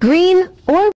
green or